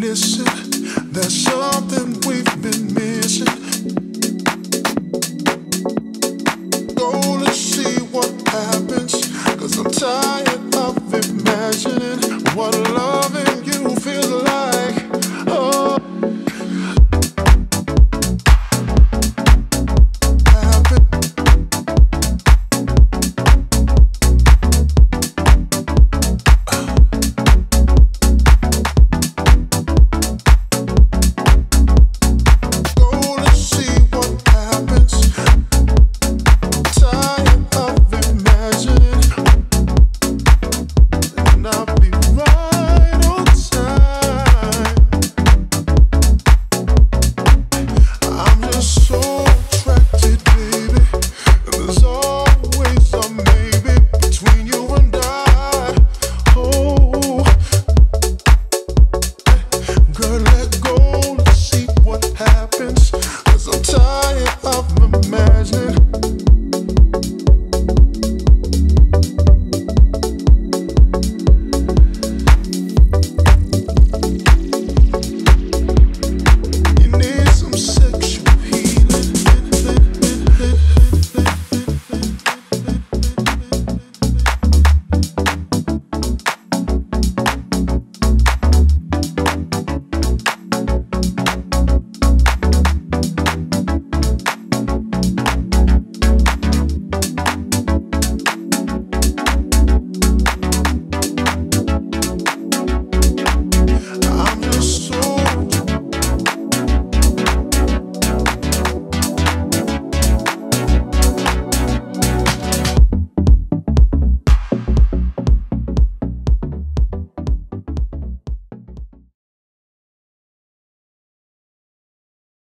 listen. There's something we've been missing.